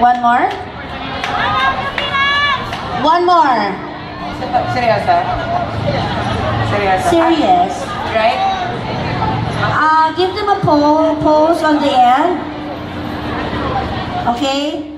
One more? One more. Seryoso? Serious. Right? Uh, give them a poll, pose on the end. Okay?